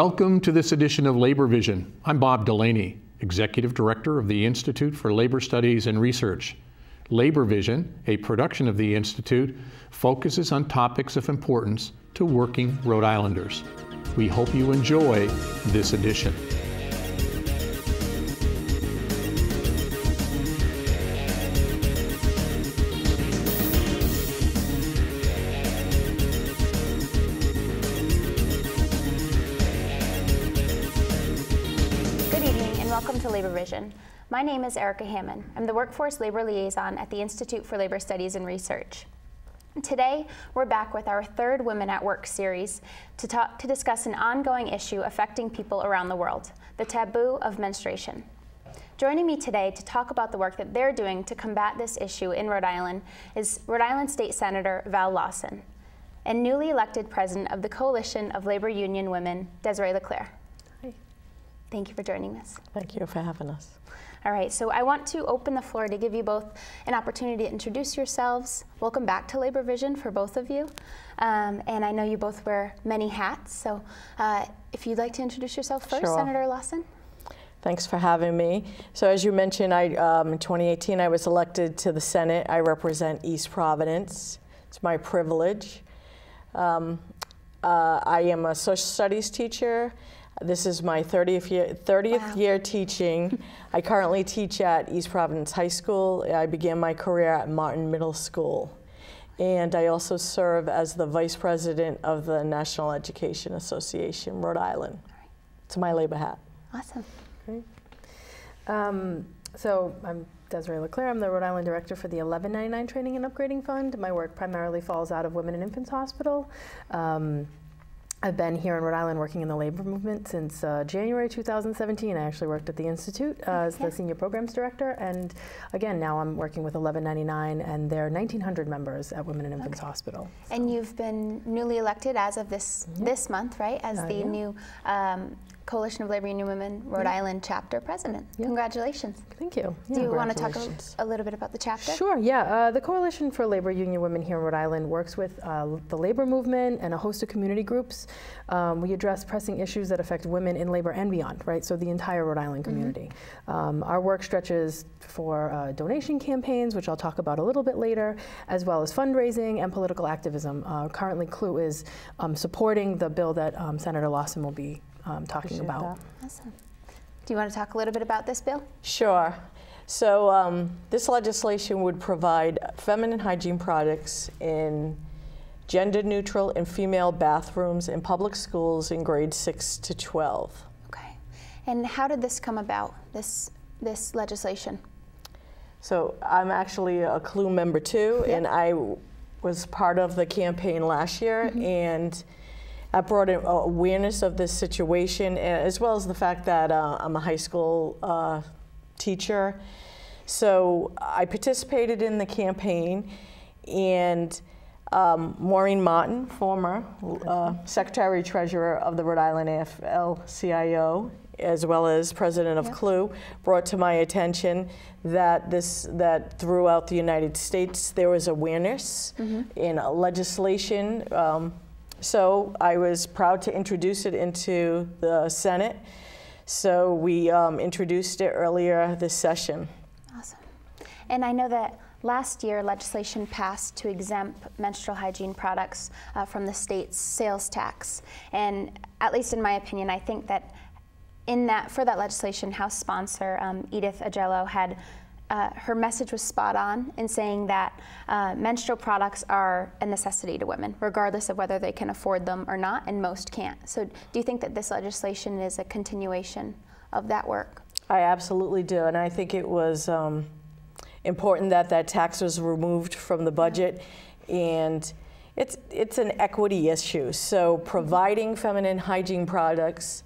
Welcome to this edition of Labor Vision. I'm Bob Delaney, Executive Director of the Institute for Labor Studies and Research. Labor Vision, a production of the Institute, focuses on topics of importance to working Rhode Islanders. We hope you enjoy this edition. To Labor Vision. My name is Erica Hammond. I'm the Workforce Labor Liaison at the Institute for Labor Studies and Research. Today, we're back with our third Women at Work series to, talk, to discuss an ongoing issue affecting people around the world, the taboo of menstruation. Joining me today to talk about the work that they're doing to combat this issue in Rhode Island is Rhode Island State Senator Val Lawson and newly elected president of the Coalition of Labor Union Women, Desiree Leclair. Thank you for joining us. Thank you for having us. All right, so I want to open the floor to give you both an opportunity to introduce yourselves. Welcome back to Labor Vision for both of you. Um, and I know you both wear many hats, so uh, if you'd like to introduce yourself first, Sure. Senator Lawson. Thanks for having me. So as you mentioned, I, um, in 2018, I was elected to the Senate. I represent East Providence. It's my privilege. Um, uh, I am a social studies teacher. This is my 30th year, 30th Wow. year teaching. I currently teach at East Providence High School. I began my career at Martin Middle School. And I also serve as the vice president of the National Education Association, Rhode Island. It's my labor hat. Awesome. Um, so I'm Desiree Leclair. I'm the Rhode Island Director for the 1199 Training and Upgrading Fund. My work primarily falls out of Women and Infants Hospital. Um, I've been here in Rhode Island working in the labor movement since uh, January 2017. I actually worked at the Institute uh, as the Senior Programs Director. And again, now I'm working with 1199 and their 1,900 members at Women and Infants Okay. Hospital. And you've been newly elected as of this this month, right? As Uh, the yeah. new um, Coalition of Labor Union Women Rhode Yeah. Island chapter president. Yeah. Congratulations. Thank you. Do you want to talk a, a little bit about the chapter? Sure, yeah. Uh, the Coalition for Labor Union Women here in Rhode Island works with uh, the labor movement and a host of community groups. Um, we address pressing issues that affect women in labor and beyond, right? So the entire Rhode Island community. Um, our work stretches for uh, donation campaigns, which I'll talk about a little bit later, as well as fundraising and political activism. Uh, currently, CLUW is um, supporting the bill that um, Senator Lawson will be um, talking about. that. Awesome. Do you want to talk a little bit about this bill? Sure. So um, this legislation would provide feminine hygiene products in gender neutral and female bathrooms in public schools in grades 6 to 12. Okay. And how did this come about? This this legislation? So I'm actually a CLUW member too, Yeah. and I was part of the campaign last year, and I brought in awareness of this situation, as well as the fact that uh, I'm a high school uh, teacher. So I participated in the campaign, and um, Maureen Martin, former uh, Secretary Treasurer of the Rhode Island AFL-CIO, as well as President of Yeah. CLUW, brought to my attention that this that throughout the United States there was awareness in uh, legislation. Um, so I was proud to introduce it into the Senate. So we um, introduced it earlier this session. Awesome. And I know that last year legislation passed to exempt menstrual hygiene products uh, from the state's sales tax. And at least in my opinion, I think that in that for that legislation, House sponsor um, Edith Ajello had. Uh, her message was spot on in saying that uh, menstrual products are a necessity to women, regardless of whether they can afford them or not, and most can't. So, do you think that this legislation is a continuation of that work? I absolutely do, and I think it was um, important that that tax was removed from the budget, and it's it's an equity issue. So providing feminine hygiene products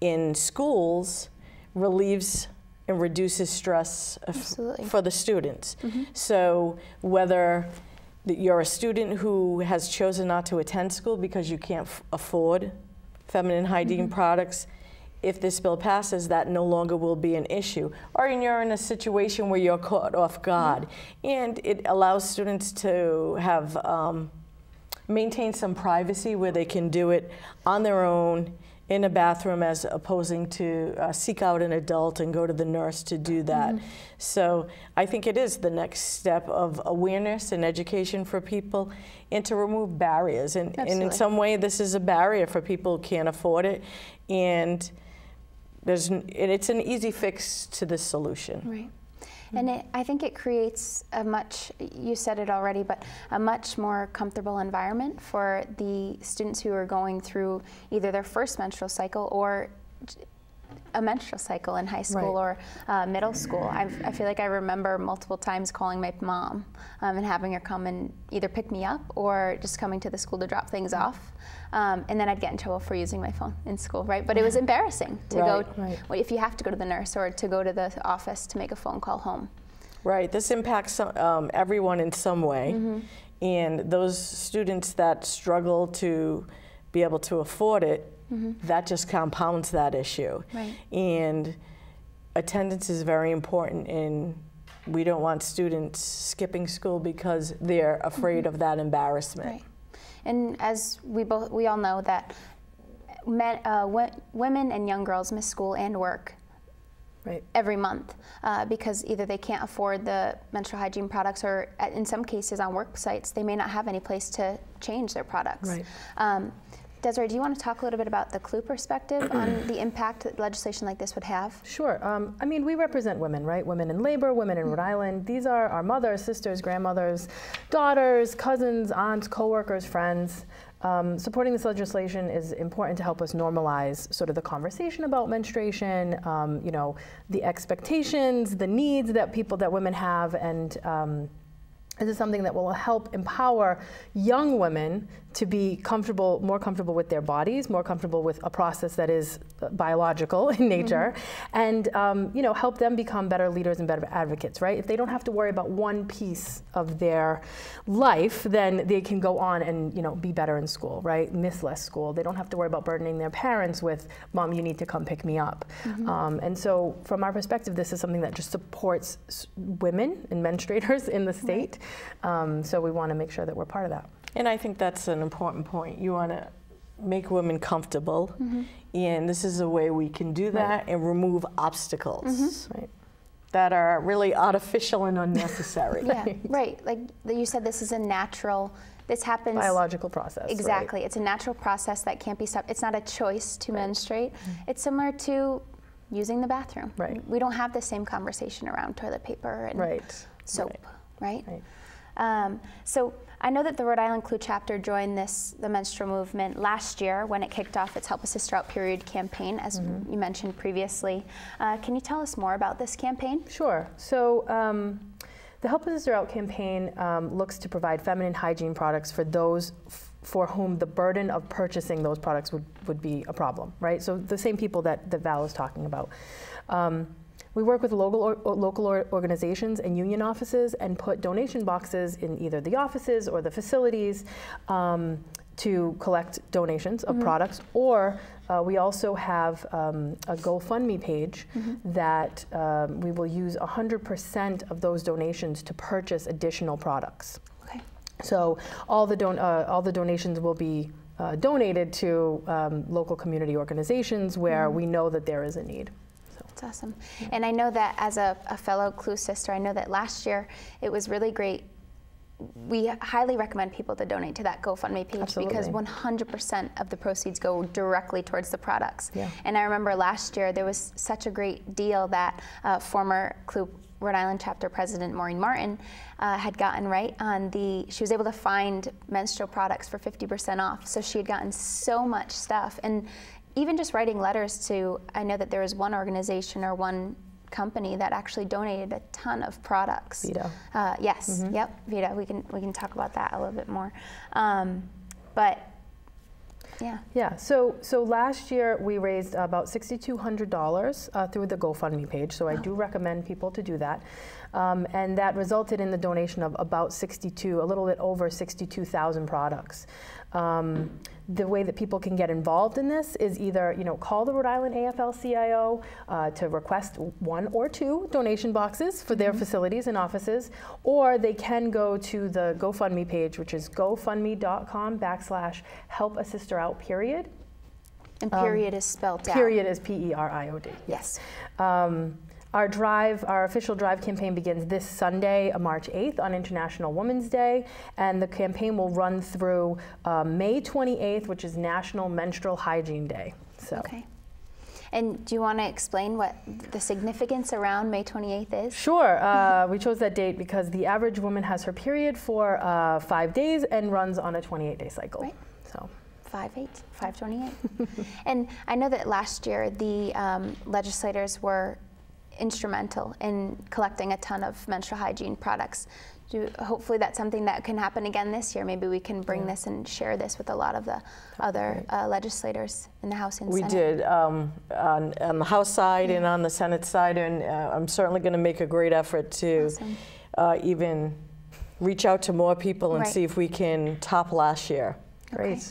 in schools relieves and reduces stress for the students. Mm-hmm. So whether you're a student who has chosen not to attend school because you can't f- afford feminine hygiene mm-hmm. products, if this bill passes, that no longer will be an issue. Or you're in a situation where you're caught off mm-hmm. guard. And it allows students to have um, maintain some privacy where they can do it on their own in a bathroom as opposing to uh, seek out an adult and go to the nurse to do that. Mm-hmm. So I think it is the next step of awareness and education for people and to remove barriers. And, and in some way, this is a barrier for people who can't afford it. And there's, and it's an easy fix to this solution. Right. And it, I think it creates a much, you said it already, but a much more comfortable environment for the students who are going through either their first menstrual cycle or a menstrual cycle in high school right. or uh, middle school. I've, i feel like I remember multiple times calling my mom um, and having her come and either pick me up or just coming to the school to drop things off. Um, and then I'd get in trouble for using my phone in school, right? But it was embarrassing to right, go, right. if you have to go to the nurse or to go to the office to make a phone call home. Right, this impacts um, everyone in some way. Mm -hmm. And those students that struggle to be able to afford it, mm -hmm. that just compounds that issue. Right. And attendance is very important and we don't want students skipping school because they're afraid mm -hmm. of that embarrassment. Right. And as we both we all know that men, uh, women and young girls miss school and work right. every month uh, because either they can't afford the menstrual hygiene products or in some cases on work sites they may not have any place to change their products. Right. Um, Desiree, do you want to talk a little bit about the CLUW perspective on the impact that legislation like this would have? Sure. Um, I mean, we represent women, right? Women in labor, women in Rhode Island. These are our mothers, sisters, grandmothers, daughters, cousins, aunts, coworkers, friends. Um, supporting this legislation is important to help us normalize sort of the conversation about menstruation, um, you know, the expectations, the needs that people, that women have, and um, this is something that will help empower young women to be comfortable, more comfortable with their bodies, more comfortable with a process that is uh, biological in nature, mm-hmm. and um, you know help them become better leaders and better advocates. Right? If they don't have to worry about one piece of their life, then they can go on and you know be better in school. Right? Miss less school. They don't have to worry about burdening their parents with, "Mom, you need to come pick me up." Mm-hmm. Um, and so, from our perspective, this is something that just supports women and menstruators in the state. Right. Um, so we want to make sure that we're part of that. And I think that's an important point. You want to make women comfortable, mm -hmm. and this is a way we can do that right. and remove obstacles. Mm -hmm. right. That are really artificial and unnecessary. yeah, right. Like you said, this is a natural. This happens. Biological process. Exactly. Right. It's a natural process that can't be stopped. It's not a choice to menstruate. Mm -hmm. It's similar to using the bathroom. Right. We don't have the same conversation around toilet paper and soap, right? right? Um, so I know that the Rhode Island CLUW chapter joined this the menstrual movement last year when it kicked off its Help a Sister Out period campaign, as mm -hmm. you mentioned previously. Uh, can you tell us more about this campaign? Sure. So. Um, the Help a Sister Out campaign um, looks to provide feminine hygiene products for those for whom the burden of purchasing those products would, would be a problem, right? So the same people that, that Val is talking about. We work with local, or, local organizations and union offices and put donation boxes in either the offices or the facilities um, to collect donations of mm -hmm. products, or uh, we also have um, a GoFundMe page mm -hmm. that um, we will use 100% of those donations to purchase additional products. Okay. So all the, don uh, all the donations will be uh, donated to um, local community organizations where mm -hmm. we know that there is a need. That's awesome. And I know that as a, a fellow CLUW sister, I know that last year it was really great we highly recommend people to donate to that GoFundMe page Absolutely. because 100% of the proceeds go directly towards the products. Yeah. And I remember last year there was such a great deal that uh, former CLUW Rhode Island chapter president Maureen Martin uh, had gotten right on the, she was able to find menstrual products for 50% off. So she had gotten so much stuff. And even just writing letters to, I know that there was one organization or one company that actually donated a ton of products. Vita. Uh, yes, mm -hmm. yep, Vita. We can we can talk about that a little bit more. Um, but yeah. Yeah. So so last year we raised about sixty two hundred dollars uh, through the GoFundMe page. So I do recommend people to do that, um, and that resulted in the donation of about sixty two, a little bit over sixty two thousand products. Um, the way that people can get involved in this is either you know call the Rhode Island AFL-CIO uh, to request one or two donation boxes for their mm -hmm. facilities and offices, or they can go to the GoFundMe page, which is gofundme.com backslash help a sister out period. And period is spelled out. Period is P E R I O D. Yes. Um, our drive, our official drive campaign begins this Sunday, uh, March 8th, on International Women's Day, and the campaign will run through uh, May 28th, which is National Menstrual Hygiene Day. So. Okay. And do you want to explain what the significance around May 28th is? Sure. Uh, we chose that date because the average woman has her period for uh, five days and runs on a 28-day cycle. Right. So. Five eight, five twenty-eight. and I know that last year the um, legislators were instrumental in collecting a ton of menstrual hygiene products. Do, hopefully that's something that can happen again this year. Maybe we can bring Yeah. this and share this with a lot of the other uh, legislators in the House and We Senate. did um, on, on the House side and on the Senate side, and uh, I'm certainly going to make a great effort to Awesome. uh, even reach out to more people and Right. see if we can top last year. Great.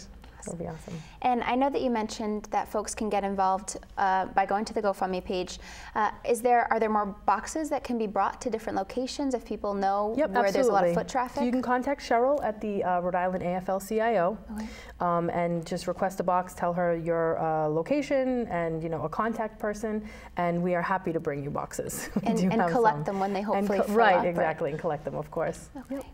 That'll be awesome. And I know that you mentioned that folks can get involved uh, by going to the GoFundMe page. Uh, is there are there more boxes that can be brought to different locations if people know Yep, where there's a lot of foot traffic? So you can contact Cheryl at the uh, Rhode Island AFL-CIO Okay. um, and just request a box, tell her your uh, location and you know a contact person, and we are happy to bring you boxes. And, and collect some. them when they And hopefully fill right, exactly, and collect them, of course. Okay.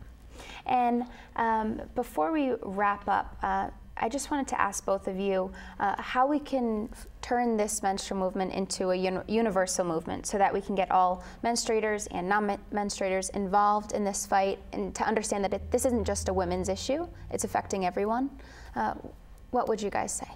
And um, before we wrap up, uh, I just wanted to ask both of you uh, how we can f- turn this menstrual movement into a uni- universal movement so that we can get all menstruators and non menstruators involved in this fight and to understand that it, this isn't just a women's issue, it's affecting everyone. Uh, what would you guys say?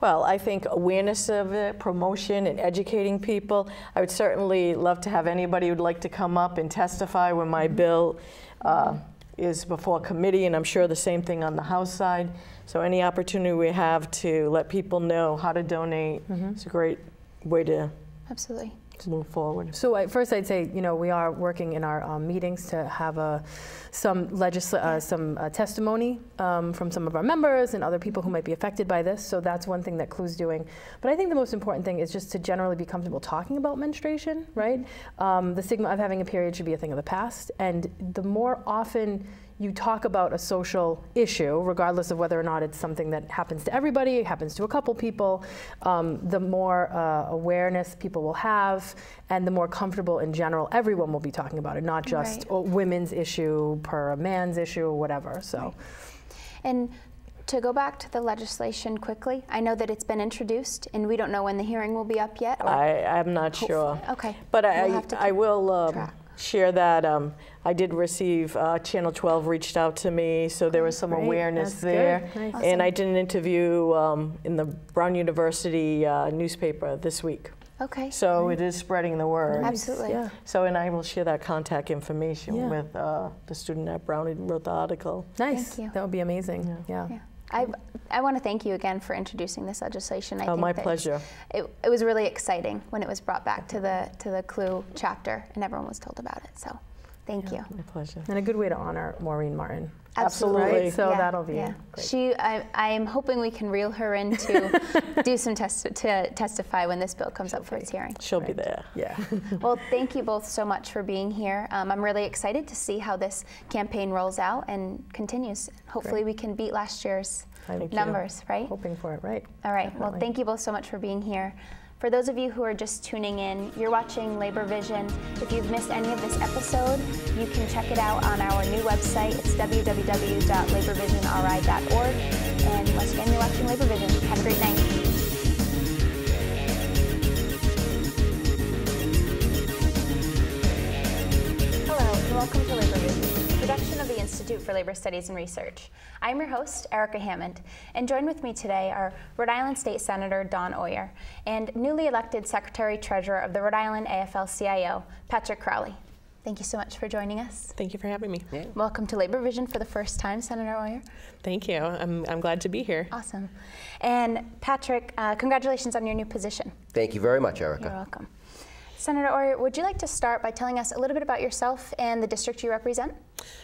Well, I think awareness of it, promotion, and educating people. I would certainly love to have anybody who'd like to come up and testify when my bill uh, is before committee, and I'm sure the same thing on the House side. So any opportunity we have to let people know how to donate, mm-hmm. it's a great way to, Absolutely. To move forward. So I, first, I'd say you know we are working in our um, meetings to have a some legisla- uh, some uh, testimony um, from some of our members and other people who might be affected by this. So that's one thing that CLUW's doing. But I think the most important thing is just to generally be comfortable talking about menstruation. Right, um, the stigma of having a period should be a thing of the past, and the more often you talk about a social issue, regardless of whether or not it's something that happens to everybody, it happens to a couple people, um, the more uh, awareness people will have, and the more comfortable in general everyone will be talking about it, not just Right. a women's issue per a man's issue or whatever. So, And to go back to the legislation quickly, I know that it's been introduced and we don't know when the hearing will be up yet. or- I, I'm not sure. Okay. But I, We'll have to I will um, track. Share that um, I did receive, uh, Channel 12 reached out to me, so there was some Great, awareness that's good, there. nice. And I did an interview um, in the Brown University uh, newspaper this week. Okay. So it is spreading the word. Absolutely. yeah. So, and I will share that contact information Yeah. with uh, the student at Brown who wrote the article. Nice. Thank you. That would be amazing. Yeah. Yeah. I, I want to thank you again for introducing this legislation. I Oh, think my pleasure. It, it was really exciting when it was brought back to the to the CLUW chapter and everyone was told about it. So, thank you. My pleasure. And a good way to honor Maureen Martin. Absolutely. Right? So Yeah, that'll be yeah. great. She, I, I am hoping we can reel her in to do some test, to testify when this bill comes up for its hearing. She'll be there. Yeah. Well, thank you both so much for being here. Um, I'm really excited to see how this campaign rolls out and continues. Hopefully, we can beat last year's Thank you. numbers, right? Hoping for it, right? All right. Well, thank you both so much for being here. For those of you who are just tuning in, you're watching Labor Vision. If you've missed any of this episode, you can check it out on our new website. It's www.laborvisionri.org. And once again, you're watching Labor Vision. Have a great night. Hello, and welcome to Labor Vision, production of the Institute for Labor Studies and Research. I'm your host, Erica Hammond, and joined with me today are Rhode Island State Senator Dawn Euer and newly elected Secretary Treasurer of the Rhode Island AFL-CIO, Patrick Crowley. Thank you so much for joining us. Thank you for having me. Welcome to Labor Vision for the first time, Senator Oyer. Thank you. I'm, I'm glad to be here. Awesome. And Patrick, uh, congratulations on your new position. Thank you very much, Erica. You're welcome. Senator Euer, would you like to start by telling us a little bit about yourself and the district you represent?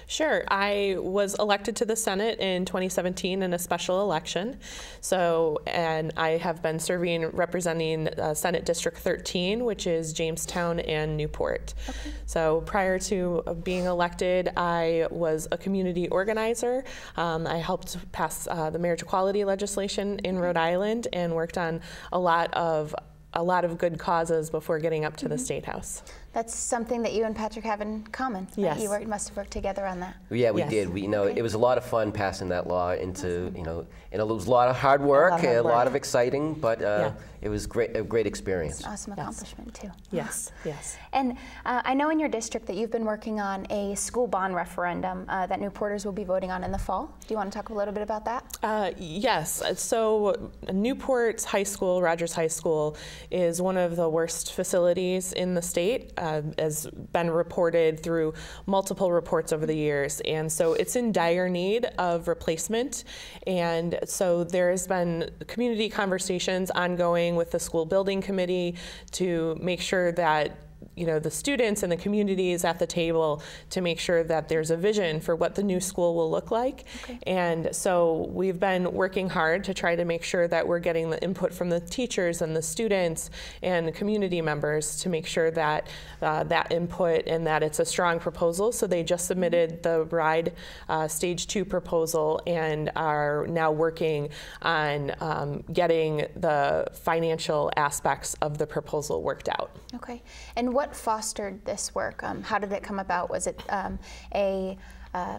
Sure. I was elected to the Senate in 2017 in a special election. So, and I have been serving representing uh, Senate District 13, which is Jamestown and Newport. Okay. So, prior to being elected, I was a community organizer. Um, I helped pass uh, the marriage equality legislation in Rhode Island and worked on a lot of a lot of good causes before getting up to mm -hmm. the mm-hmm. State House. That's something that you and Patrick have in common. Yes. You worked, must have worked together on that. Yeah, we yes. did. We, you know, okay. it was a lot of fun passing that law into, awesome. you know, and it was a lot of hard work, a lot of. A lot of exciting, but uh, yeah. it was great, a great experience. It's an awesome yes. accomplishment too. Yes, yes. And uh, I know in your district that you've been working on a school bond referendum uh, that Newporters will be voting on in the fall. Do you want to talk a little bit about that? Uh, yes. So Newport High School, Rogers High School, is one of the worst facilities in the state, uh, as been reported through multiple reports over the years. And so it's in dire need of replacement. And so there has been community conversations ongoing with the school building committee to make sure that you know the students and the communities at the table to make sure that there's a vision for what the new school will look like. Okay. And so we've been working hard to try to make sure that we're getting the input from the teachers and the students and the community members to make sure that uh, that input and that it's a strong proposal. So they just submitted the RIDE uh, Stage 2 proposal and are now working on um, getting the financial aspects of the proposal worked out. Okay. And what fostered this work? Um, how did it come about? Was it um, a uh,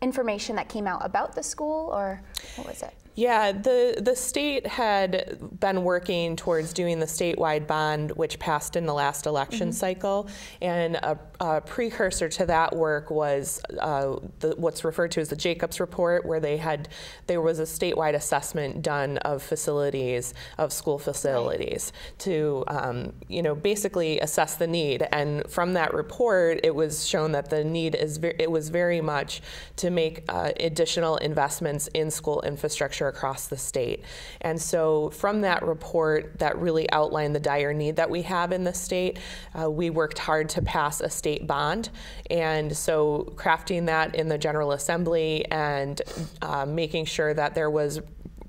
information that came out about the school, or what was it? Yeah, the, the state had been working towards doing the statewide bond, which passed in the last election mm -hmm. cycle. And a, a, precursor to that work was uh, the, what's referred to as the Jacobs Report, where they had there was a statewide assessment done of facilities, of school facilities, right. to um, you know basically assess the need. And from that report, it was shown that the need is it was very much to make uh, additional investments in school infrastructure infrastructure across the state. And so from that report that really outlined the dire need that we have in the state, uh, we worked hard to pass a state bond. And so crafting that in the General Assembly and uh, making sure that there was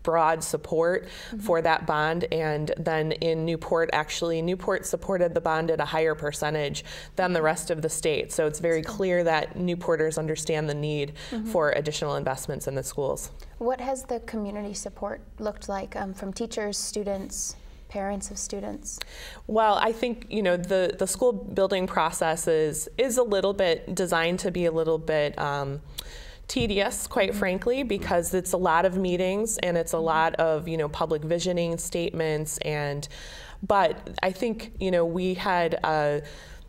broad support mm -hmm. for that bond. And then in Newport, actually, Newport supported the bond at a higher percentage than the rest of the state. So it's very clear that Newporters understand the need mm -hmm. for additional investments in the schools. What has the community support looked like um, from teachers, students? parents of students? Well, I think you know the the school building process is is a little bit designed to be a little bit um, tedious, quite mm-hmm. frankly, because it's a lot of meetings and it's a mm-hmm. lot of you know public visioning statements and. But I think you know we had. a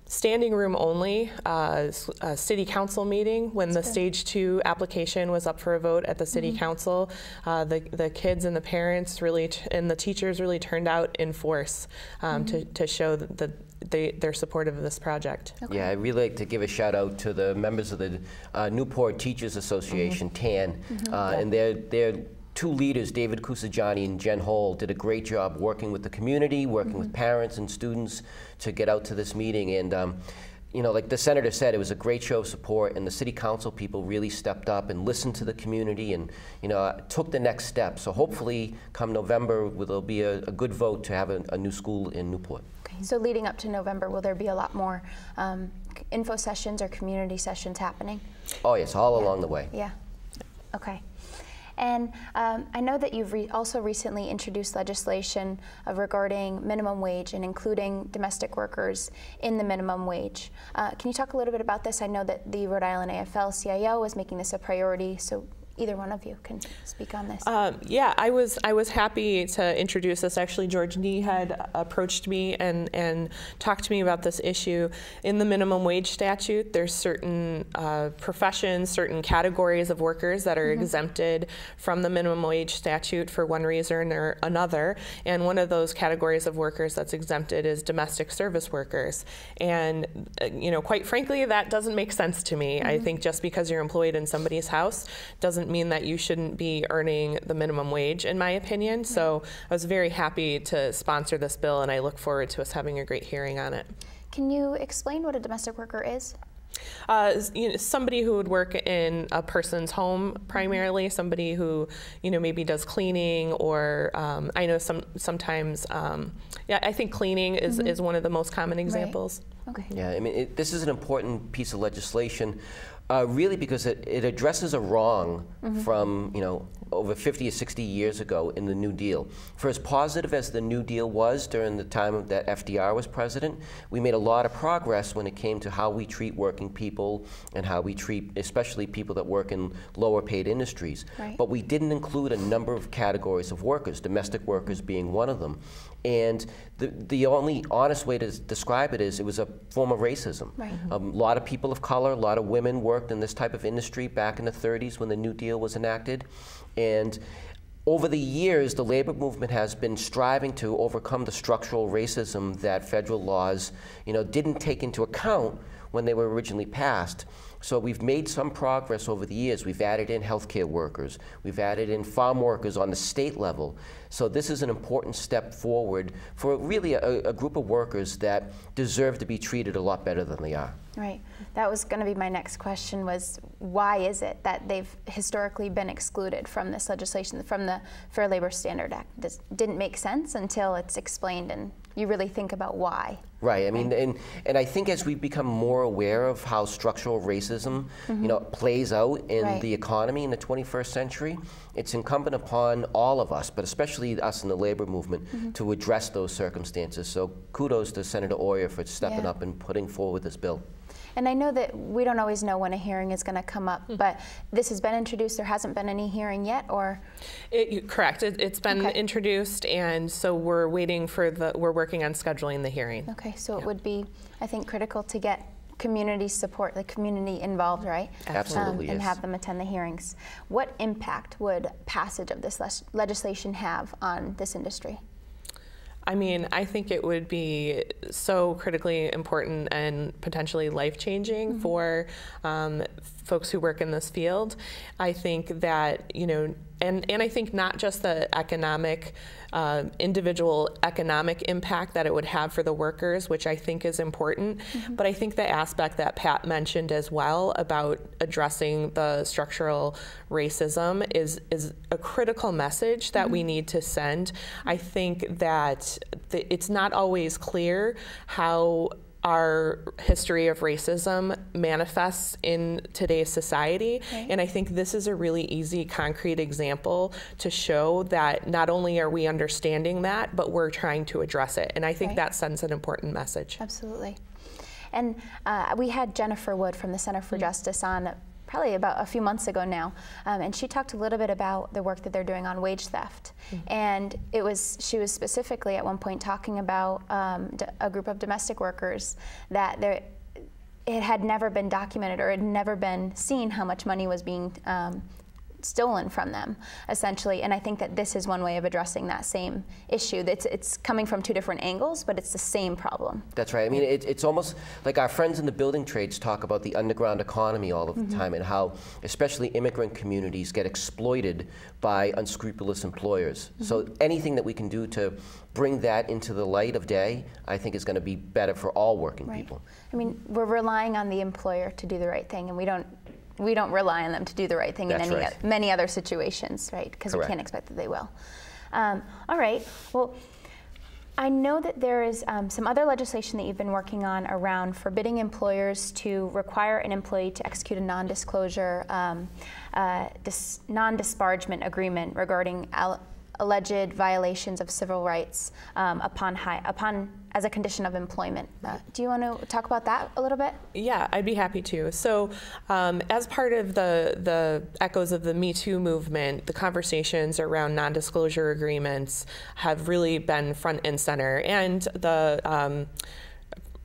standing room only uh, city council meeting when That's the good. stage two application was up for a vote at the city mm -hmm. council. Uh, the, the kids and the parents really and the teachers really turned out in force um, mm -hmm. to, to show that they, they're supportive of this project. Okay. Yeah, I'd really like to give a shout out to the members of the uh, Newport Teachers Association, mm -hmm. TAN, mm -hmm. uh, yeah. and they're, they're two leaders, David Kusajani and Jen Hall, did a great job working with the community, working mm -hmm. with mm-hmm. parents and students to get out to this meeting. And um, you know, like the senator said, it was a great show of support, and the city council people really stepped up and listened to the community, and you know, took the next step. So hopefully, come November, there'll be a, a good vote to have a, a, new school in Newport. Okay. So leading up to November, will there be a lot more um, info sessions or community sessions happening? Oh yes, all yeah. along the way. Yeah. Okay. And um, I know that you've re also recently introduced legislation uh, regarding minimum wage and including domestic workers in the minimum wage. Uh, can you talk a little bit about this? I know that the Rhode Island AFL-CIO is making this a priority, so either one of you can speak on this. Um, yeah, I was I was happy to introduce this. Actually, George Nee had approached me and and talked to me about this issue. In the minimum wage statute, there's certain uh, professions, certain categories of workers that are mm -hmm. exempted from the minimum wage statute for one reason or another. And one of those categories of workers that's exempted is domestic service workers. And uh, you know, quite frankly, that doesn't make sense to me. Mm -hmm. I mm-hmm. think just because you're employed in somebody's house doesn't doesn't mean that you shouldn't be earning the minimum wage, in my opinion. So I was very happy to sponsor this bill, and I look forward to us having a great hearing on it. Can you explain what a domestic worker is? Uh, you know, somebody who would work in a person's home primarily, somebody who you know maybe does cleaning, or um, I know some sometimes. Um, yeah, I think cleaning is, is one of the most common examples. Okay. Yeah, I mean, it, this is an important piece of legislation, uh, really because it, it addresses a wrong from, you know, over 50 or 60 years ago in the New Deal. For as positive as the New Deal was during the time that FDR was president, we made a lot of progress when it came to how we treat working people and how we treat especially people that work in lower paid industries. Right. But we didn't include a number of categories of workers, domestic workers being one of them. And the, the only honest way to describe it is it was a form of racism. Right. A lot of people of color, a lot of women worked in this type of industry back in the 30s when the New Deal was enacted. And over the years, the labor movement has been striving to overcome the structural racism that federal laws, you know, didn't take into account when they were originally passed. So we've made some progress over the years. We've added in healthcare workers. We've added in farm workers on the state level. So this is an important step forward for really a, a group of workers that deserve to be treated a lot better than they are. Right. That was going to be my next question was why is it that they've historically been excluded from this legislation, from the Fair Labor Standard Act? This didn't make sense until it's explained and you really think about why. Right. I mean, and, and I think as we become more aware of how structural racism, mm-hmm. you know, plays out in Right. the economy in the 21st century, it's incumbent upon all of us, but especially us in the labor movement, mm-hmm. to address those circumstances. So kudos to Senator Euer for stepping Yeah. up and putting forward this bill. And I know that we don't always know when a hearing is going to come up, hmm. but this has been introduced. There hasn't been any hearing yet, or It, correct. It, it's been Okay. introduced, and so we're waiting for the. We're working on scheduling the hearing. okay, so it would be, I think, critical to get community support, the community involved, right? Absolutely, um, and yes. have them attend the hearings. What impact would passage of this les- legislation have on this industry? I mean, I think it would be so critically important and potentially life changing for um, folks who work in this field. I think that, you know, and, and I think not just the economic, uh, individual economic impact that it would have for the workers, which I think is important, but I think the aspect that Pat mentioned as well about addressing the structural racism is, is a critical message that we need to send. I think that the, it's not always clear how our history of racism manifests in today's society. And I think this is a really easy, concrete example to show that not only are we understanding that, but we're trying to address it. And I think Right. that sends an important message. Absolutely. And uh, we had Jennifer Wood from the Center for Justice on probably about a few months ago now, um, and she talked a little bit about the work that they're doing on wage theft. And it was she was specifically at one point talking about um, d- a group of domestic workers that there. It had never been documented or had never been seen how much money was being um, stolen from them, essentially. And I think that this is one way of addressing that same issue. It's, it's coming from two different angles, but it's the same problem. That's right. I mean, it, it's almost like our friends in the building trades talk about the underground economy all of the mm-hmm. time and how, especially immigrant communities, get exploited by unscrupulous employers. So mm-hmm. anything that we can do to bring that into the light of day, I think is going to be better for all working people. I mean, we're relying on the employer to do the right thing, and we don't we don't rely on them to do the right thing That's in any right. many other situations, right? Because we Correct. can't expect that they will. Um, all right. Well. I know that there is um, some other legislation that you've been working on around forbidding employers to require an employee to execute a non-disclosure, um, uh, dis- non-disparagement agreement regarding al- alleged violations of civil rights um, upon high, upon as a condition of employment. Uh, do you want to talk about that a little bit? Yeah, I'd be happy to. So, um, as part of the the echoes of the Me Too movement, the conversations around non-disclosure agreements have really been front and center, and the um,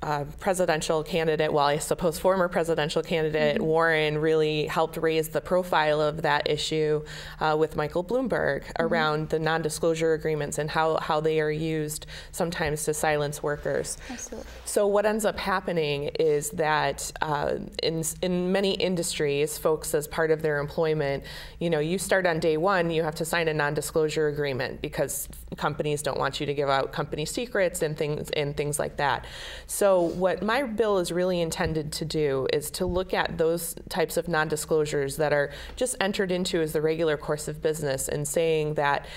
uh, presidential candidate, well, I suppose former presidential candidate mm-hmm. Warren really helped raise the profile of that issue uh, with Michael Bloomberg mm-hmm. around the non disclosure agreements and how, how they are used sometimes to silence workers. Absolutely. So, what ends up happening is that uh, in, in many industries, folks, as part of their employment, you know, you start on day one, you have to sign a non disclosure agreement because companies don't want you to give out company secrets and things, and things like that. So, so, what my bill is really intended to do is to look at those types of non disclosures that are just entered into as the regular course of business and saying that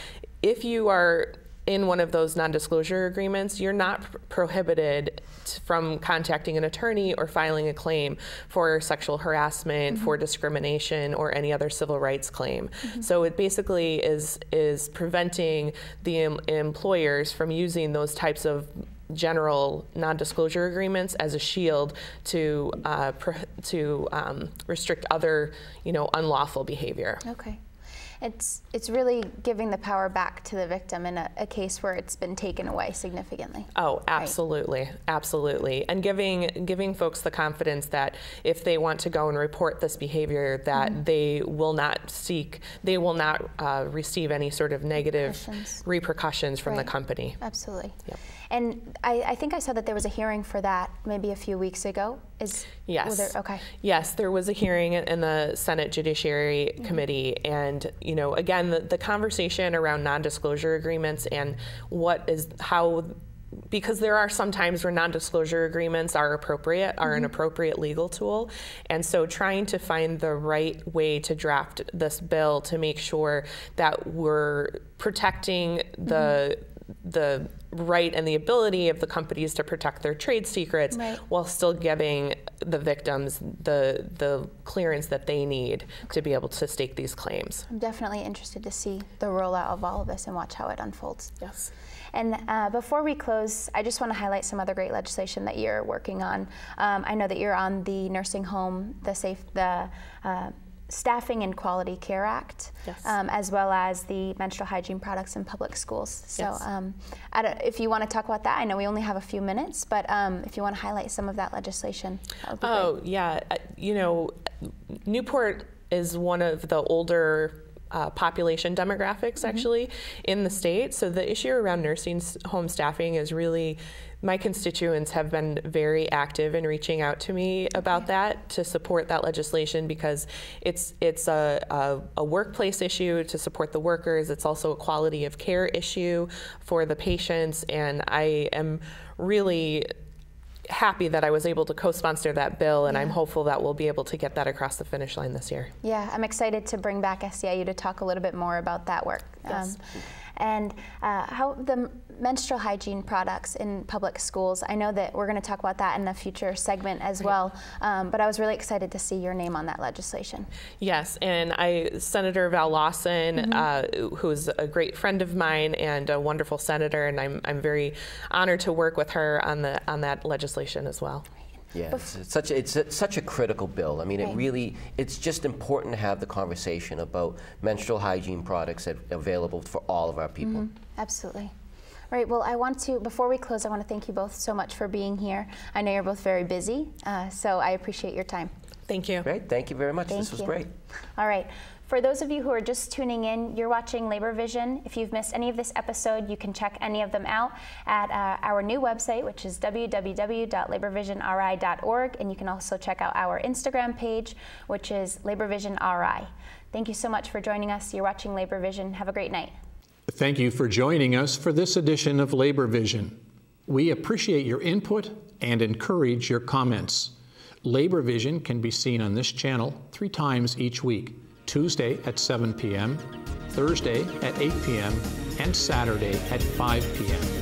if you are in one of those non-disclosure agreements, you're not pr- prohibited t- from contacting an attorney or filing a claim for sexual harassment, mm-hmm. for discrimination, or any other civil rights claim. Mm-hmm. So it basically is is preventing the em- employers from using those types of general non-disclosure agreements as a shield to uh, to um, restrict other, you know, unlawful behavior. Okay. It's it's really giving the power back to the victim in a, a case where it's been taken away significantly. Oh, absolutely, right. absolutely, and giving giving folks the confidence that if they want to go and report this behavior, that mm-hmm. they will not seek, they will not uh, receive any sort of negative repercussions, repercussions from right. the company. Absolutely. Yep. And I, I, think I saw that there was a hearing for that maybe a few weeks ago. Is yes, there, okay. Yes, there was a hearing in the Senate Judiciary mm-hmm. Committee, and you know, again, the, the conversation around non-disclosure agreements and what is how because there are some times where non-disclosure agreements are appropriate, are mm-hmm. an appropriate legal tool, and so trying to find the right way to draft this bill to make sure that we're protecting the mm-hmm the right and the ability of the companies to protect their trade secrets right. while still giving the victims the the clearance that they need to be able to stake these claims. I'm definitely interested to see the rollout of all of this and watch how it unfolds. Yes. And uh, before we close, I just want to highlight some other great legislation that you're working on. Um, I know that you're on the nursing home, the safe, the uh, Staffing and Quality Care Act, yes. um, as well as the menstrual hygiene products in public schools. So, yes. um, if you want to talk about that, I know we only have a few minutes, but um, if you want to highlight some of that legislation, that oh great. yeah, uh, you know, Newport is one of the older uh, population demographics mm-hmm. actually in the state. So the issue around nursing home staffing is really my constituents have been very active in reaching out to me about that to support that legislation because it's it's a, a, a, workplace issue to support the workers. It's also a quality of care issue for the patients, and I am really happy that I was able to co-sponsor that bill, and yeah. I'm hopeful that we'll be able to get that across the finish line this year. Yeah, I'm excited to bring back SEIU to talk a little bit more about that work. Yes. Um, and uh, how the menstrual hygiene products in public schools. I know that we're going to talk about that in a future segment as well, um, but I was really excited to see your name on that legislation. Yes, and I, Senator Val Lawson, mm-hmm. uh, who's a great friend of mine and a wonderful senator, and I'm, I'm very honored to work with her on the on that legislation as well. Yeah, it's, it's, such a, it's a, such a critical bill. I mean, it really it's just important to have the conversation about menstrual hygiene products that available for all of our people. Mm -hmm. Absolutely. All right. Well, I want to before we close, I want to thank you both so much for being here. I know you're both very busy, uh, so I appreciate your time. Thank you. Great. Thank you very much. Thank this was you. great. All right. For those of you who are just tuning in, you're watching Labor Vision. If you've missed any of this episode, you can check any of them out at uh, our new website, which is www.laborvisionri.org. And you can also check out our Instagram page, which is LaborVisionRI. Thank you so much for joining us. You're watching Labor Vision. Have a great night. Thank you for joining us for this edition of Labor Vision. We appreciate your input and encourage your comments. Labor Vision can be seen on this channel three times each week. Tuesday at 7 p.m., Thursday at 8 p.m., and Saturday at 5 p.m.